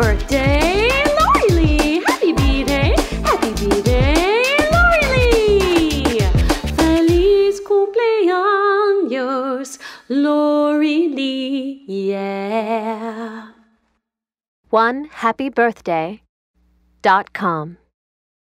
birthday, Lori Happy birthday, Happy B-Day, Feliz cumpleaños, Lori yeah! One happy birthday dot com.